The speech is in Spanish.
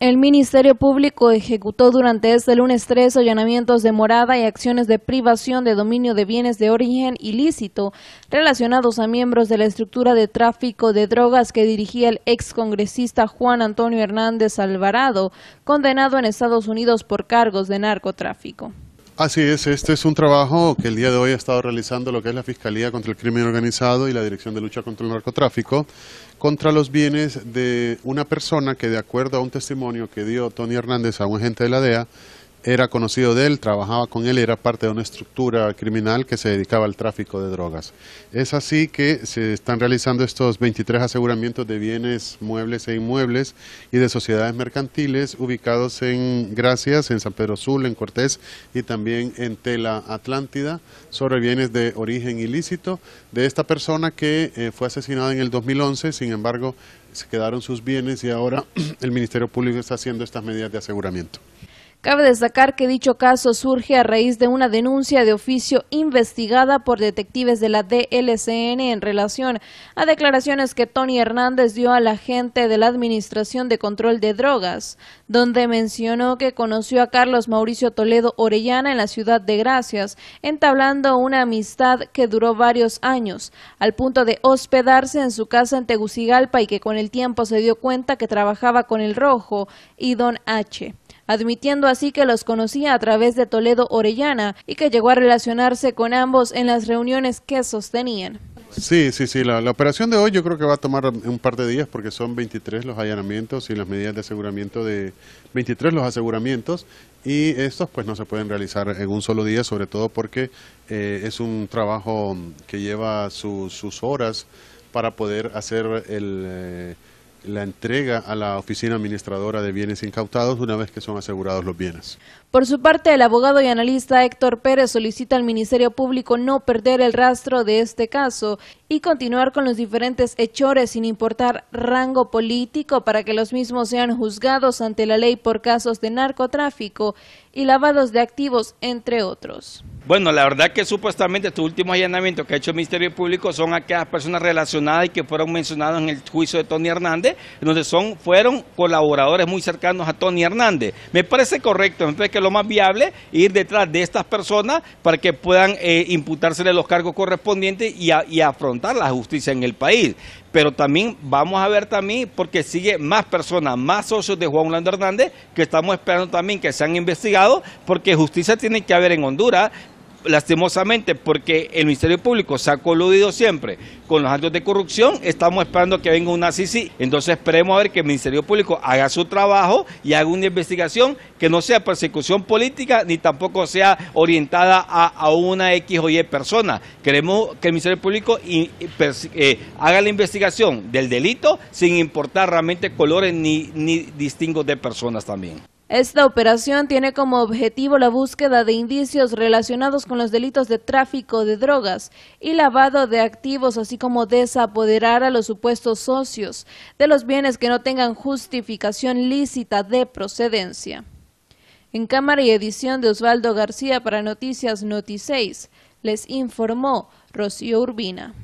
El Ministerio Público ejecutó durante este lunes tres allanamientos de morada y acciones de privación de dominio de bienes de origen ilícito relacionados a miembros de la estructura de tráfico de drogas que dirigía el excongresista Juan Antonio Hernández Alvarado, condenado en Estados Unidos por cargos de narcotráfico. Así es, este es un trabajo que el día de hoy ha estado realizando lo que es la Fiscalía contra el Crimen Organizado y la Dirección de Lucha contra el Narcotráfico contra los bienes de una persona que de acuerdo a un testimonio que dio Tony Hernández a un agente de la DEA, era conocido de él, trabajaba con él, era parte de una estructura criminal que se dedicaba al tráfico de drogas. Es así que se están realizando estos 23 aseguramientos de bienes muebles e inmuebles y de sociedades mercantiles ubicados en Gracias, en San Pedro Sul, en Cortés y también en Tela Atlántida sobre bienes de origen ilícito de esta persona que eh, fue asesinada en el 2011, sin embargo se quedaron sus bienes y ahora el Ministerio Público está haciendo estas medidas de aseguramiento. Cabe destacar que dicho caso surge a raíz de una denuncia de oficio investigada por detectives de la DLCN en relación a declaraciones que Tony Hernández dio a la gente de la Administración de Control de Drogas, donde mencionó que conoció a Carlos Mauricio Toledo Orellana en la ciudad de Gracias, entablando una amistad que duró varios años, al punto de hospedarse en su casa en Tegucigalpa y que con el tiempo se dio cuenta que trabajaba con el Rojo y Don H admitiendo así que los conocía a través de Toledo Orellana y que llegó a relacionarse con ambos en las reuniones que sostenían. Sí, sí, sí. La, operación de hoy yo creo que va a tomar un par de días porque son 23 los allanamientos y las medidas de aseguramiento de 23 los aseguramientos y estos pues no se pueden realizar en un solo día, sobre todo porque eh, es un trabajo que lleva sus horas para poder hacer el... Eh, la entrega a la oficina administradora de bienes incautados una vez que son asegurados los bienes. Por su parte, el abogado y analista Héctor Pérez solicita al Ministerio Público no perder el rastro de este caso y continuar con los diferentes hechores sin importar rango político para que los mismos sean juzgados ante la ley por casos de narcotráfico y lavados de activos, entre otros. Bueno, la verdad que supuestamente estos últimos allanamientos que ha hecho el Ministerio Público son aquellas personas relacionadas y que fueron mencionadas en el juicio de Tony Hernández, donde son, fueron colaboradores muy cercanos a Tony Hernández. Me parece correcto, me parece que lo más viable ir detrás de estas personas para que puedan eh, imputársele los cargos correspondientes y, afrontar la justicia en el país pero también vamos a ver también porque sigue más personas, más socios de Juan Orlando Hernández que estamos esperando también que sean investigados porque justicia tiene que haber en Honduras, lastimosamente, porque el Ministerio Público se ha coludido siempre con los actos de corrupción, estamos esperando que venga una CICI, entonces esperemos a ver que el Ministerio Público haga su trabajo y haga una investigación que no sea persecución política ni tampoco sea orientada a, una X o Y persona. Queremos que el Ministerio Público eh, haga la investigación del delito sin importar realmente colores ni, ni distingos de personas también. Esta operación tiene como objetivo la búsqueda de indicios relacionados con los delitos de tráfico de drogas y lavado de activos, así como desapoderar a los supuestos socios de los bienes que no tengan justificación lícita de procedencia. En cámara y edición de Osvaldo García para Noticias Noti 6, les informó Rocío Urbina.